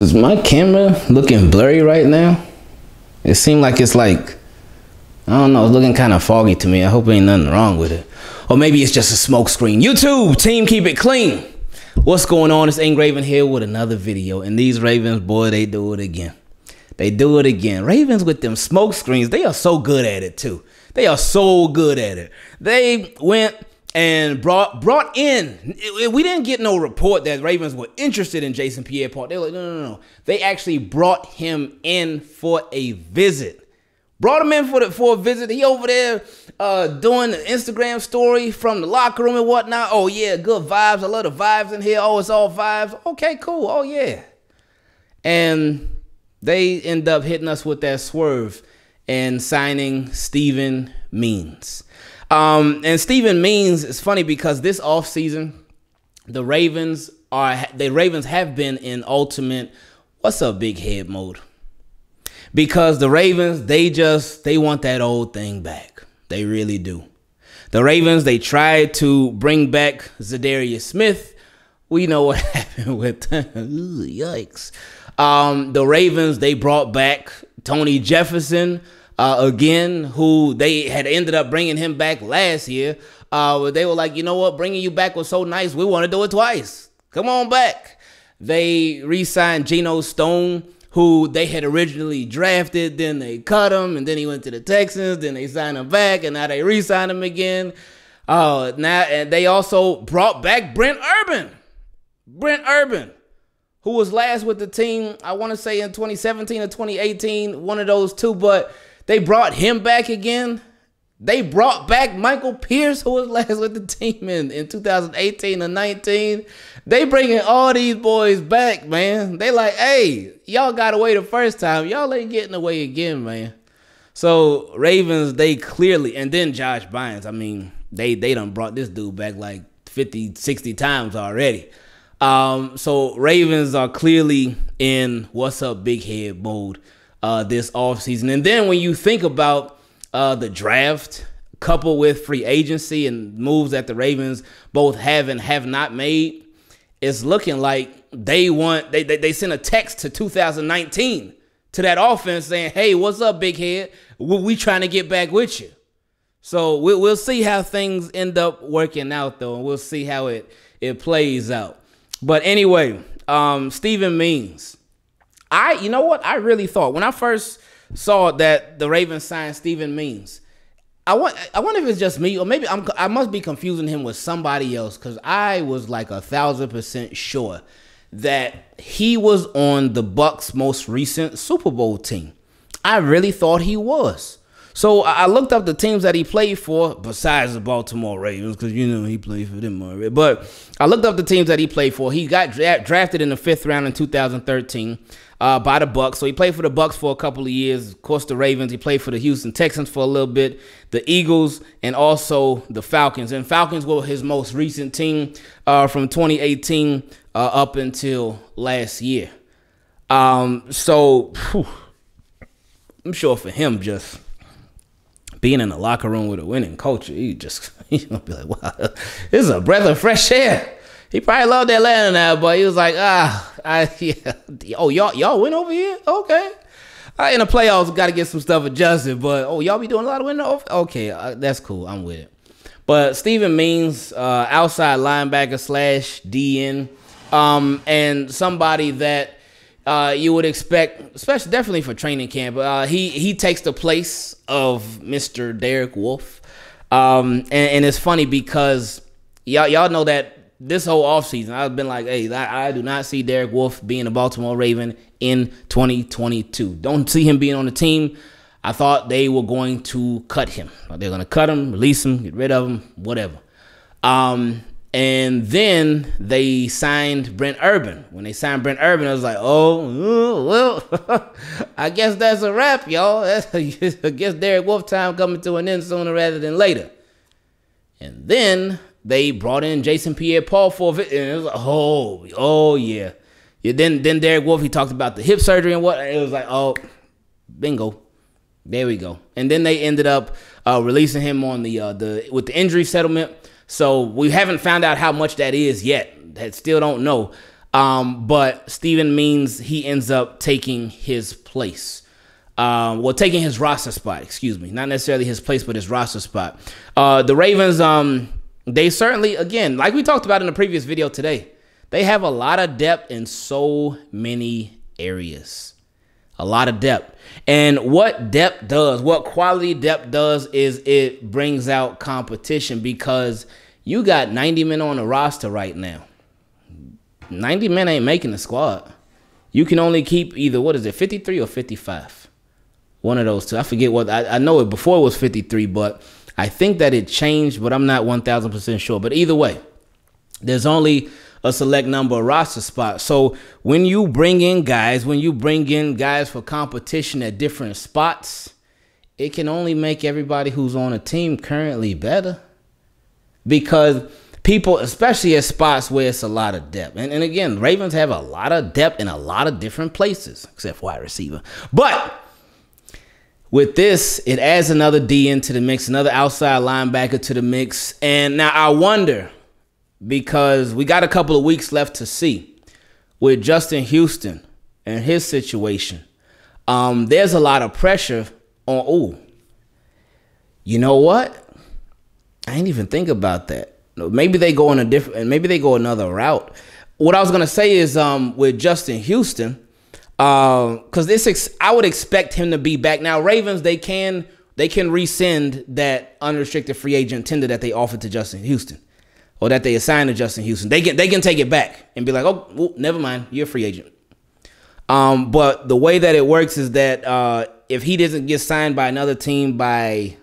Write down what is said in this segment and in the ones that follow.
Is my camera looking blurry right now? It seemed like it's like, I don't know, it's looking kind of foggy to me. I hope ain't nothing wrong with it. Or maybe it's just a smoke screen. YouTube, team, keep it clean. What's going on? It's Ingraven here with another video. And these Ravens, boy, they do it again. They do it again. Ravens with them smoke screens, they are so good at it too. They are so good at it. They went and brought brought in. We didn't get no report that Ravens were interested in Jason Pierre-Paul. They were like, no, no, no. They actually brought him in for a visit. Brought him in for the for a visit. He over there uh, doing the Instagram story from the locker room and whatnot. Oh yeah, good vibes. I love the vibes in here. Oh, it's all vibes. Okay, cool. Oh yeah. And they end up hitting us with that swerve and signing Steven Means. Um, and Steven Means is funny because this offseason, the Ravens are the Ravens have been in ultimate what's up big head mode. Because the Ravens, they just they want that old thing back. They really do. The Ravens, they tried to bring back Za'Darius Smith. We know what happened with yikes. Um, the Ravens, they brought back Tony Jefferson uh, again, who they had ended up bringing him back last year. Uh, they were like, you know what, bringing you back was so nice, we want to do it twice. Come on back. They re-signed Geno Stone, who they had originally drafted, then they cut him, and then he went to the Texans, then they signed him back, and now they re-signed him again. Uh, now and they also brought back Brent Urban. Brent Urban, who was last with the team, I want to say in 2017 or 2018, one of those two, but they brought him back again. They brought back Michael Pierce, who was last with the team in, in 2018 or 19. They bringing all these boys back, man. They like, hey, y'all got away the first time. Y'all ain't getting away again, man. So Ravens, they clearly, and then Josh Bynes, I mean, they they done brought this dude back like 50, 60 times already. Um, so Ravens are clearly in what's up big head mode uh, this offseason. And then when you think about uh, the draft, coupled with free agency and moves that the Ravens both have and have not made, it's looking like they want they, they, they sent a text to 2019 to that offense saying, "Hey, what's up, big head? We, we trying to get back with you." So we'll, we'll see how things end up working out, though, and we'll see how it it plays out. But anyway, um, Steven Means I, you know what? I really thought when I first saw that the Ravens signed Steven Means, I want, I wonder if it's just me or maybe I'm, I must be confusing him with somebody else because I was like a thousand percent sure that he was on the Bucs' most recent Super Bowl team. I really thought he was. So I looked up the teams that he played for, besides the Baltimore Ravens, because you know he played for them already. But I looked up the teams that he played for. He got dra- drafted in the fifth round in 2013 uh, by the Bucs. So he played for the Bucs for a couple of years. Of course, the Ravens. He played for the Houston Texans for a little bit, the Eagles, and also the Falcons. And Falcons were his most recent team uh, from 2018 uh, up until last year. Um, so whew, I'm sure for him, just being in the locker room with a winning culture, you just you gonna be like, wow, this is a breath of fresh air. He probably loved Atlanta now, but he was like, ah, I yeah, oh y'all y'all win over here, okay. Uh, in the playoffs, got to get some stuff adjusted, but oh y'all be doing a lot of winning over, okay, uh, that's cool, I'm with it. But Steven Means, uh, outside linebacker slash DN, um, and somebody that uh, you would expect, especially definitely for training camp. Uh, he he takes the place of Mr. Derek Wolfe, um, and, and, it's funny because y'all y'all know that this whole offseason I've been like, hey, I, I, do not see Derek Wolfe being a Baltimore Raven in 2022. Don't see him being on the team. I thought they were going to cut him. They're going to cut him, release him, get rid of him, whatever. Um, and then they signed Brent Urban. When they signed Brent Urban, I was like, oh, well, I guess that's a wrap, y'all. I guess Derek Wolfe time coming to an end sooner rather than later. And then they brought in Jason Pierre-Paul for it, and it was like, oh, oh yeah. yeah. Then then Derek Wolfe he talked about the hip surgery and what. It was like, oh, bingo, there we go. And then they ended up uh, releasing him on the uh, the with the injury settlement. So we haven't found out how much that is yet. That still don't know. Um, but Steven Means he ends up taking his place. Um, well, taking his roster spot, excuse me, not necessarily his place, but his roster spot. Uh, the Ravens, um, they certainly, again, like we talked about in the previous video today, they have a lot of depth in so many areas. A lot of depth. And what depth does, what quality depth does, is it brings out competition because you got 90 men on the roster right now. 90 men ain't making the squad. You can only keep either, what is it, 53 or 55? One of those two. I forget what, I, I know it before it was 53, but I think that it changed, but I'm not 1000% sure. But either way, there's only a select number of roster spots. So when you bring in guys, when you bring in guys for competition at different spots, it can only make everybody who's on a team currently better. Because people, especially at spots where it's a lot of depth. And, and again, Ravens have a lot of depth in a lot of different places, except wide receiver. But with this, it adds another D into the mix, another outside linebacker to the mix. And now I wonder because we got a couple of weeks left to see with Justin Houston and his situation. Um, there's a lot of pressure on. Oh, you know what? I didn't even think about that. Maybe they go in a different. Maybe they go another route. What I was gonna say is, um, with Justin Houston, because um, this, ex- I would expect him to be back. Now, Ravens, they can they can rescind that unrestricted free agent tender that they offered to Justin Houston or that they assigned to Justin Houston. They can they can take it back and be like, oh, well, never mind, you're a free agent. Um, but the way that it works is that uh, if he doesn't get signed by another team by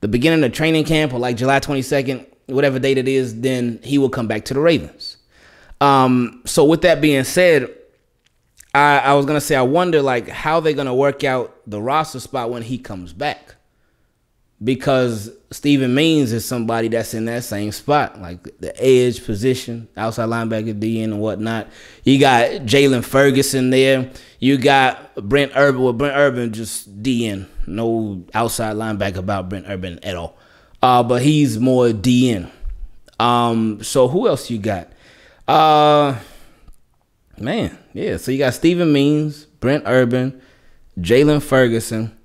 the beginning of training camp or like July 22nd, whatever date it is, then he will come back to the Ravens. Um, so with that being said, I, I was gonna say I wonder like how they're gonna work out the roster spot when he comes back because Steven Means is somebody that's in that same spot, like the edge position, outside linebacker, DN, and whatnot. You got Jaylon Ferguson there. You got Brent Urban. Well, Brent Urban just DN, no outside linebacker about Brent Urban at all. Uh, but he's more DN. Um, so who else you got? Uh, man, yeah. So you got Steven Means, Brent Urban, Jaylon Ferguson.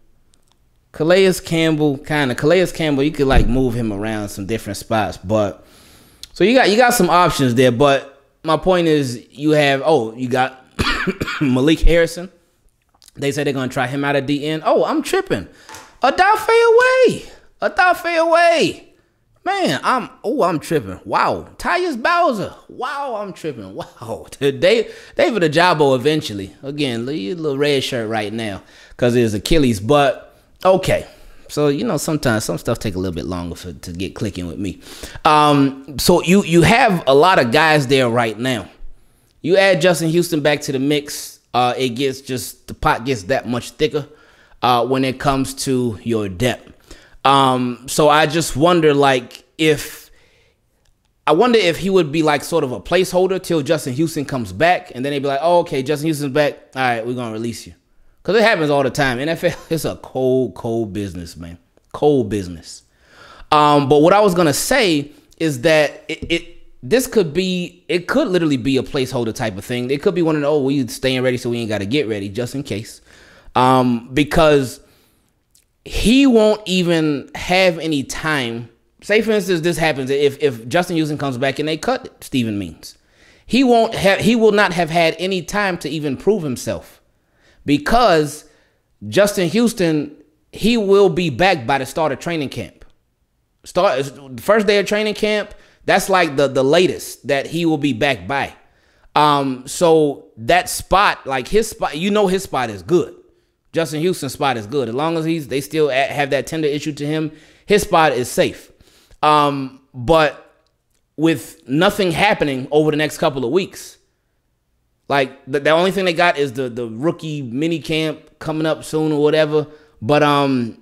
Calais Campbell, kind of Calais Campbell, you could like move him around some different spots, but so you got you got some options there. But my point is, you have oh, you got Malik Harrison. They say they're gonna try him out at the end. Oh, I'm tripping. Odafe Oweh. Odafe Oweh. Man, I'm oh, I'm tripping. Wow. Tyus Bowser. Wow, I'm tripping. Wow. Today, David Ojabo eventually. Again, little red shirt right now because it's Achilles. But Okay. So you know sometimes some stuff take a little bit longer for, to get clicking with me. Um, so you you have a lot of guys there right now. You add Justin Houston back to the mix, uh, it gets just the pot gets that much thicker uh, when it comes to your depth. Um, so I just wonder like if I wonder if he would be like sort of a placeholder till Justin Houston comes back, and then they'd be like, "Oh, okay, Justin Houston's back. All right, we're gonna release you." Because it happens all the time. NFL is a cold, cold business, man. Cold business. Um, but what I was gonna say is that it, it this could be it could literally be a placeholder type of thing. It could be one of the oh we staying ready so we ain't got to get ready just in case. Um, because he won't even have any time. Say for instance this happens if if Justin Houston comes back and they cut Steven Means, he won't have he will not have had any time to even prove himself because Justin Houston, he will be back by the start of training camp. Start first day of training camp. That's like the the latest that he will be back by. Um, so that spot, like his spot, you know his spot is good. Justin Houston's spot is good as long as he's they still have that tender issue to him. His spot is safe. Um, but with nothing happening over the next couple of weeks, like the, the only thing they got is the the rookie mini camp coming up soon or whatever. But um,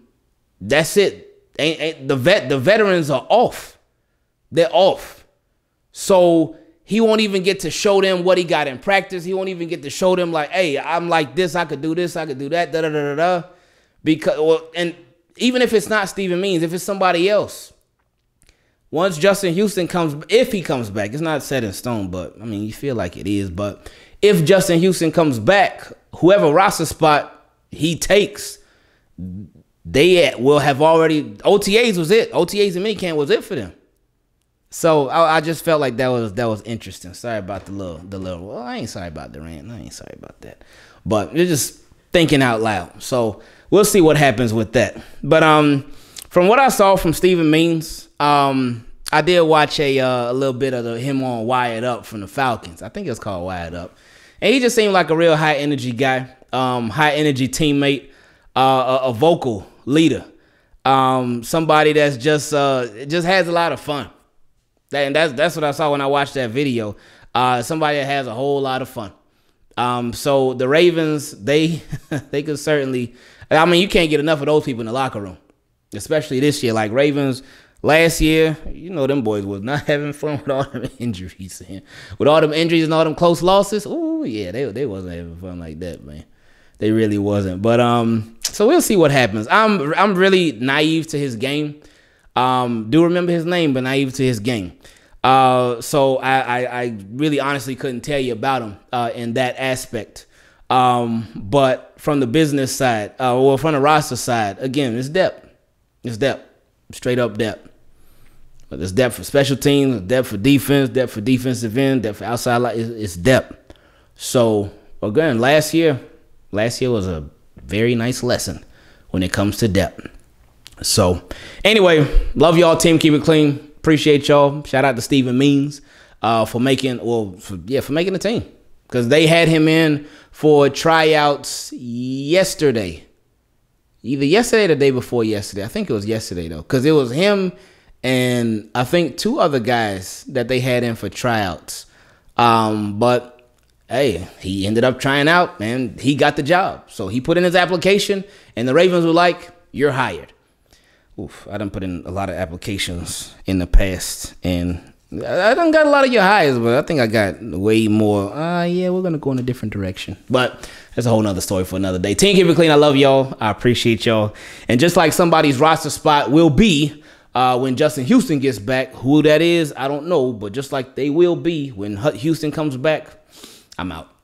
that's it. Ain't, ain't the vet the veterans are off. They're off. So he won't even get to show them what he got in practice. He won't even get to show them like, hey, I'm like this. I could do this. I could do that. Da da da da da. Because well, and even if it's not Steven Means, if it's somebody else, once Justin Houston comes, if he comes back, it's not set in stone, but I mean, you feel like it is. But if Justin Houston comes back, whoever roster spot he takes, they will have already OTAs was it. OTAs and minicamp was it for them. So I, I, just felt like that was that was interesting. Sorry about the little the little. Well, I ain't sorry about the rant. I ain't sorry about that. But it's just thinking out loud. So we'll see what happens with that. But um, from what I saw from Steven Means, um, I did watch a uh, a little bit of the, him on Wired Up from the Falcons. I think it's called Wired Up, and he just seemed like a real high energy guy, um, high energy teammate, uh, a, a vocal leader, um, somebody that's just uh, just has a lot of fun. And that's that's what I saw when I watched that video. Uh, somebody that has a whole lot of fun. Um, so the Ravens, they they could certainly. I mean, you can't get enough of those people in the locker room, especially this year. Like Ravens last year, you know, them boys was not having fun with all them injuries, with all them injuries and all them close losses. Oh yeah, they they wasn't having fun like that, man. They really wasn't. But um, so we'll see what happens. I'm I'm really naive to his game. Um, do remember his name, but naive to his game. Uh, so I, I, I, really honestly couldn't tell you about him uh, in that aspect. Um, but from the business side, uh, or from the roster side, again, it's depth. It's depth, straight up depth. But there's depth for special teams, depth for defense, depth for defensive end, depth for outside. It's, it's depth. So again, last year, last year was a very nice lesson when it comes to depth. So, anyway, love y'all. Team, keep it clean. Appreciate y'all. Shout out to Steven Means uh, for making, well, for, yeah, for making the team because they had him in for tryouts yesterday. Either yesterday or the day before yesterday. I think it was yesterday though, because it was him and I think two other guys that they had in for tryouts. Um, but hey, he ended up trying out and he got the job. So he put in his application, and the Ravens were like, "You're hired." oof, I done put in a lot of applications in the past, and I done got a lot of your highs, but I think I got way more. Uh, yeah, we're gonna go in a different direction, but that's a whole nother story for another day. Team Keep It Clean, I love y'all. I appreciate y'all, and just like somebody's roster spot will be. Uh, when Justin Houston gets back, who that is, I don't know, but just like they will be when Houston comes back, I'm out.